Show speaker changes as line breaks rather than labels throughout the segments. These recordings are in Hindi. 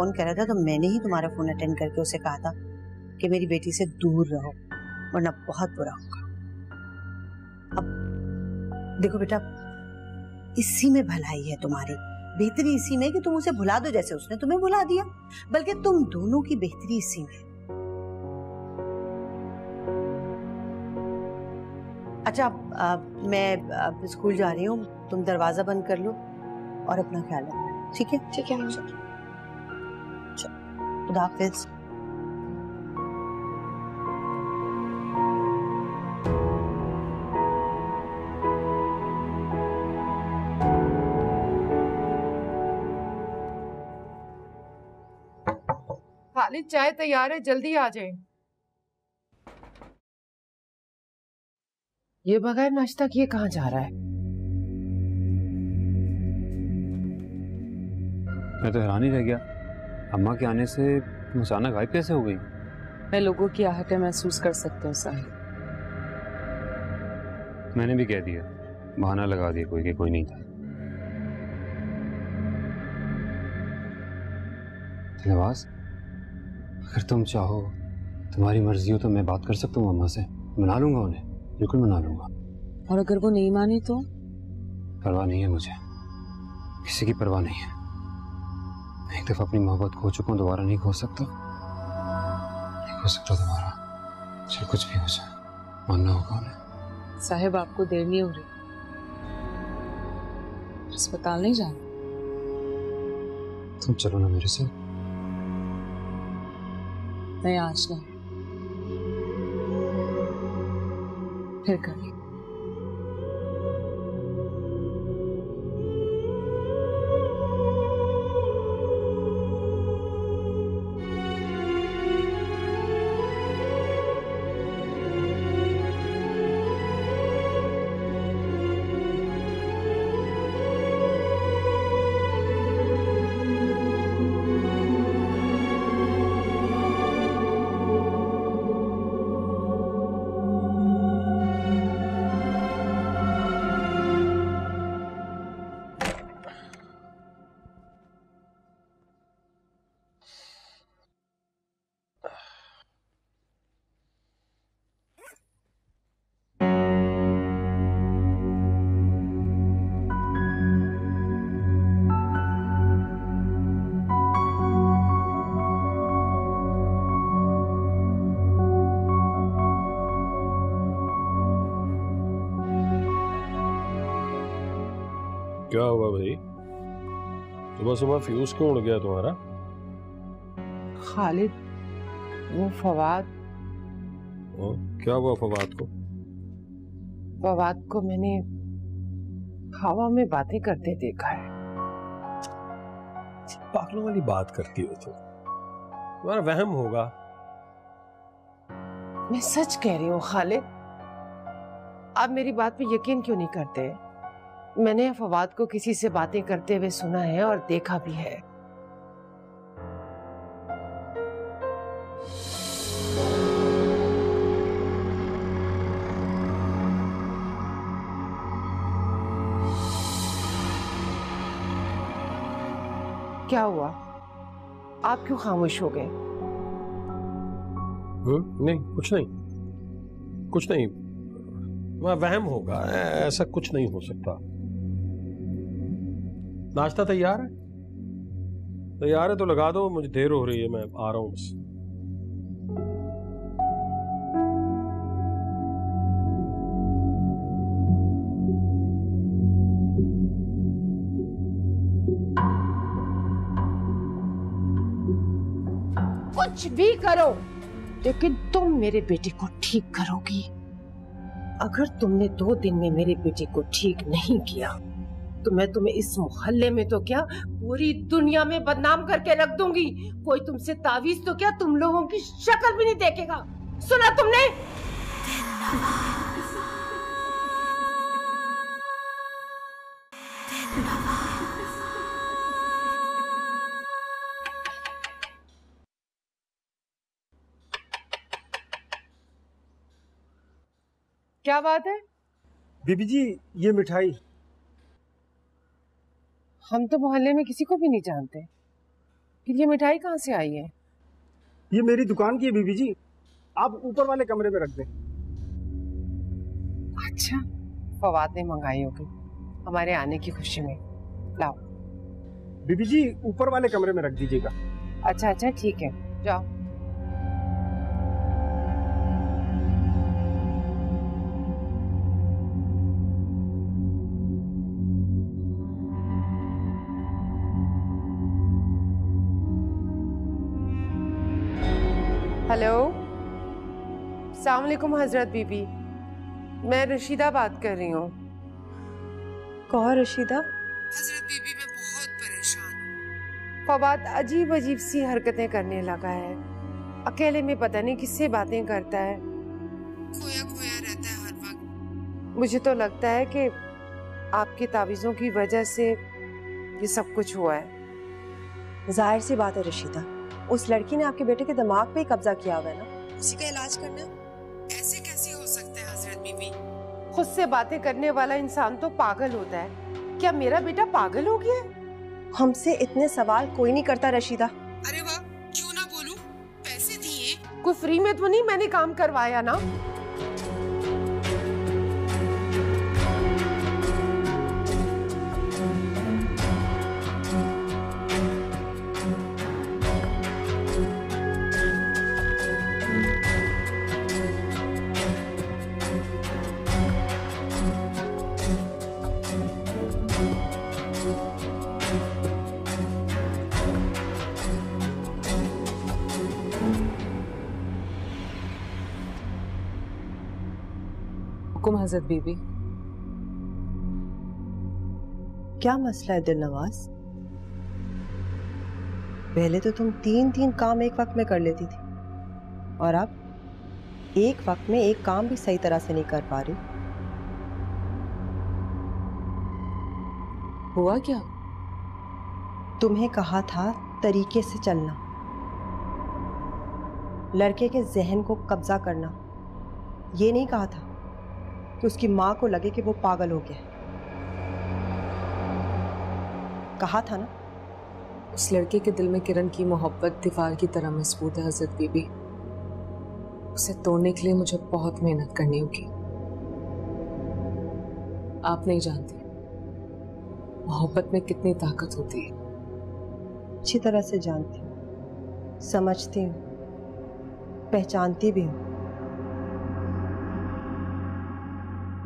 फ़ोन कर था तो मैंने ही तुम्हारा फ़ोन अटेंड करके उसे कहा था कि मेरी बेटी से दूर रहो वरना बहुत बुरा होगा। अब देखो बेटा इसी में भलाई है तुम्हारी। बेहतरी इसी में कि तुम उसे भुला दो जैसे उसने तुम्हें भुला दिया बल्कि तुम दोनों की बेहतरी इसी में अच्छा आ, मैं आ, स्कूल जा रही हूँ तुम दरवाज़ा बंद कर लो और अपना ख्याल रखना ठीक है?
ठीक है
खुदा हाफिज
खालिद चाय तैयार है जल्दी आ जाए। ये बगैर नाश्ता किए कहाँ जा रहा है?
मैं तो हैरान ही रह गया। अम्मा के आने से तुम अचानक गायब कैसे हो गई?
मैं लोगों की आहटें महसूस कर सकता हूँ साहिल।
मैंने भी कह दिया बहाना लगा दिया कोई कि कोई नहीं था। नवाज़ अगर तुम चाहो तुम्हारी मर्ज़ी हो तो मैं बात कर सकता हूँ अम्मा से। मना लूँगा उन्हें बिल्कुल मना लूँगा।
और अगर वो नहीं माने तो?
परवाह नहीं है मुझे। किसी की परवाह नहीं है। एक दफ़ा अपनी मोहब्बत खो चुका हूँ दोबारा नहीं खो सकता। नहीं खो सकता दोबारा। चाहे कुछ भी हो जाए मानना होगा उन्हें।
साहेब आपको देर नहीं हो रही। अस्पताल नहीं जाना?
तुम चलो ना मेरे से
नहीं आज नहीं फिर कभी
क्या हुआ भाई? सुबह सुबह फ्यूज क्यों उड़ गया तुम्हारा?
खालिद वो फवाद।
ओ, क्या हुआ फवाद को?
फवाद को मैंने हवा में बातें करते देखा है।
पागलों वाली बात करती हो तुम। तुम्हारा वहम होगा।
मैं सच कह रही हूँ खालिद आप मेरी बात पे यकीन क्यों नहीं करते? मैंने फवाद को किसी से बातें करते हुए सुना है और देखा भी है। क्या हुआ? आप क्यों खामोश हो गए?
हम्म नहीं, कुछ नहीं। कुछ नहीं। वह वहम होगा ऐसा कुछ नहीं हो सकता। नाश्ता तैयार है? तैयार है तो लगा दो मुझे देर हो रही है मैं आ रहा हूँ बस।
कुछ भी करो लेकिन तुम मेरे बेटे को ठीक करोगी। अगर तुमने दो दिन में मेरे बेटे को ठीक नहीं किया तो मैं तुम्हें इस मोहल्ले में तो क्या पूरी दुनिया में बदनाम करके रख दूँगी? कोई तुमसे तावीज तो क्या तुम लोगों की शक्ल भी नहीं देखेगा? सुना तुमने? क्या बात है?
बीबी जी ये मिठाई।
हम तो मोहल्ले में किसी को भी नहीं जानते। फिर ये मिठाई कहाँ से आई है?
ये मेरी दुकान की है बीबी जी। आप ऊपर वाले कमरे में रख दें।
अच्छा। फवाद ने मंगाई होगी। हमारे आने की खुशी में। लाओ।
बीबी जी ऊपर वाले कमरे में रख दीजिएगा।
अच्छा अच्छा ठीक है। जाओ। हेलो सलामकुम हज़रत बीबी मैं रशीदा बात कर रही हूँ।
कौन रशीदा
हज़रत बीबी मैं बहुत परेशान हूँ। फवाद अजीब अजीब सी हरकतें करने लगा है। अकेले में पता नहीं किससे बातें करता है। खोया खोया रहता है हर वक्त। मुझे तो लगता है कि आपकी तावीज़ों की वजह से ये सब कुछ हुआ है।
ज़ाहिर सी बात है रशीदा उस लड़की ने आपके बेटे के दिमाग पे ही कब्जा किया हुआ है ना? उसी का इलाज करना।
ऐसे कैसे हो सकता है हज़रत बीबी खुद से बातें करने वाला इंसान तो पागल होता है। क्या मेरा बेटा पागल हो गया
हमसे इतने सवाल कोई नहीं करता रशीदा।
अरे वाह क्यों ना बोलूँ? पैसे दिए। कोई फ्री में तो नहीं मैंने काम करवाया ना?
हज़रत बीबी।
क्या मसला है दिल नवाज़ पहले तो तुम तीन तीन काम एक वक्त में कर लेती थी। और अब एक वक्त में एक काम भी सही तरह से नहीं कर पा रही।
हुआ क्या?
तुम्हें कहा था तरीके से चलना। लड़के के जहन को कब्जा करना। ये नहीं कहा था। कि उसकी माँ को लगे कि वो पागल हो गया। कहा था ना?
उस लड़के के दिल में किरण की मोहब्बत दीवार की तरह मज़बूत है हज़रत बीबी। उसे तोड़ने के लिए मुझे बहुत मेहनत करनी होगी। आप नहीं जानती मोहब्बत में कितनी ताकत होती है।
अच्छी तरह से जानती हूँ समझती हूँ पहचानती भी हूँ।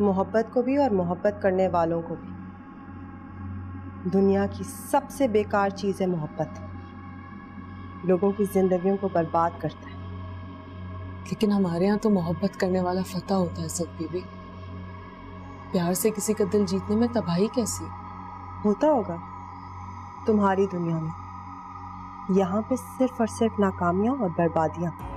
मोहब्बत को भी और मोहब्बत करने वालों को भी। दुनिया की सबसे बेकार चीज़ है मोहब्बत। लोगों की जिंदगियों को बर्बाद करता है।
लेकिन हमारे यहाँ तो मोहब्बत करने वाला फतेह होता है सब बीबी प्यार से किसी का दिल जीतने में तबाही कैसी?
होता होगा। तुम्हारी दुनिया में। यहाँ पे सिर्फ़ और सिर्फ़ नाकामियाँ और बर्बादियाँ।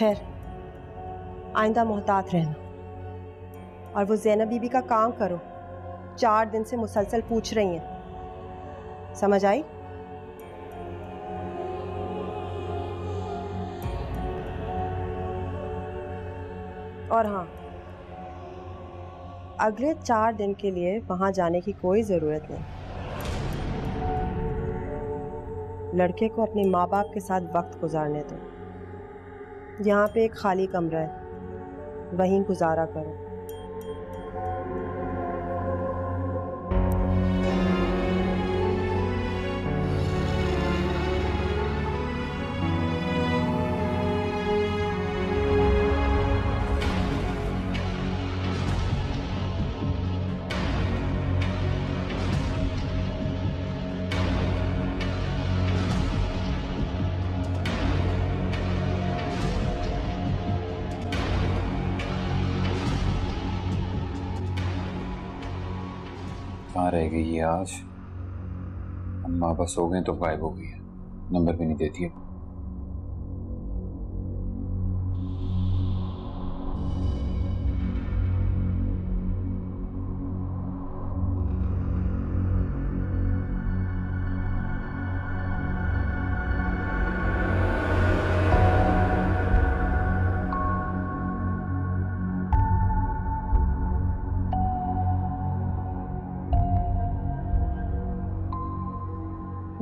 खैर, आइंदा मोहतात रहना। और वो जैनब बीबी का काम करो। चार दिन से मुसलसल पूछ रही हैं। समझ आई? और हाँ अगले चार दिन के लिए वहाँ जाने की कोई ज़रूरत नहीं। लड़के को अपने माँ बाप के साथ वक्त गुजारने दो। यहाँ पे एक खाली कमरा है। वहीं गुजारा करो।
कहाँ रह गई है आज? अम्मा बस हो गए तो गायब हो गई है। नंबर भी नहीं देती है।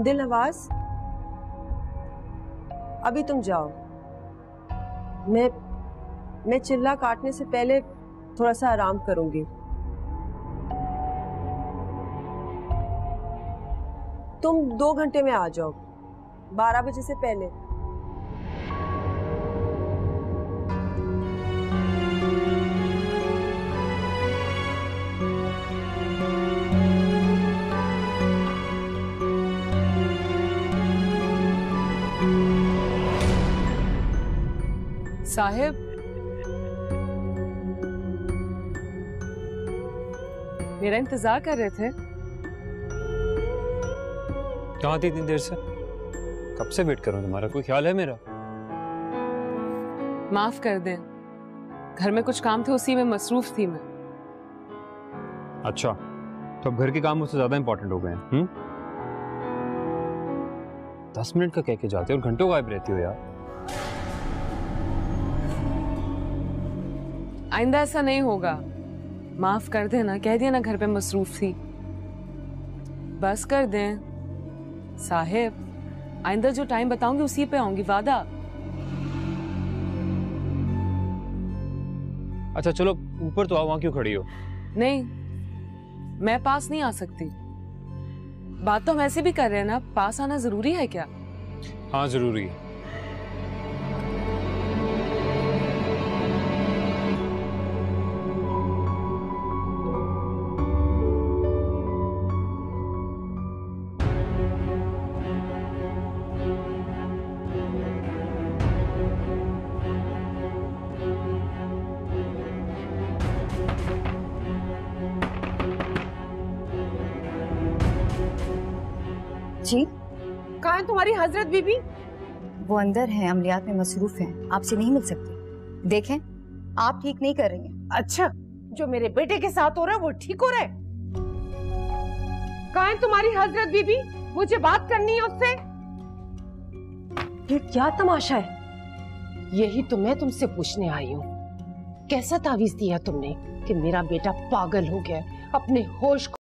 दिल नवाज़ अभी तुम जाओ। मैं मैं चिल्ला काटने से पहले थोड़ा सा आराम करूँगी। तुम दो घंटे में आ जाओ, बारह बजे से पहले।
साहिब। मेरा इंतज़ार कर रहे थे।
कहाँ थी इतनी देर से? कब से वेट करूँ तुम्हारा? कोई ख्याल है मेरा?
माफ़ कर दें। घर में कुछ काम थे उसी में मसरूफ थी मैं।
अच्छा तो अब घर के काम मुझसे ज़्यादा इंपॉर्टेंट हो गए हैं हम्म? दस मिनट का कह के जाते हो और घंटों गायब रहती हो यार।
आइंदा ऐसा नहीं होगा। माफ़ कर देना कह दिया ना घर पे मसरूफ थी। बस कर दें। साहिब आइंदा जो टाइम बताऊँगी उसी पे आऊँगी वादा।
अच्छा चलो ऊपर तो आओ वहाँ क्यों खड़ी हो?
नहीं मैं पास नहीं आ सकती। बात तो हम ऐसे भी कर रहे हैं ना पास आना ज़रूरी है क्या?
हाँ ज़रूरी है।
जी।
कहा है तुम्हारी हज़रत बीबी?
वो अंदर है अमलियात में मसरूफ हैं। आपसे नहीं मिल सकती। देखें आप ठीक नहीं कर रही हैं।
अच्छा जो मेरे बेटे के साथ हो रहा है वो ठीक हो रहा है? कहा है तुम्हारी हज़रत बीबी? मुझे बात करनी है उससे।
ये क्या तमाशा है?
यही तो मैं तुमसे पूछने आई हूँ। कैसा तावीज दिया तुमने कि मेरा बेटा पागल हो गया अपने होश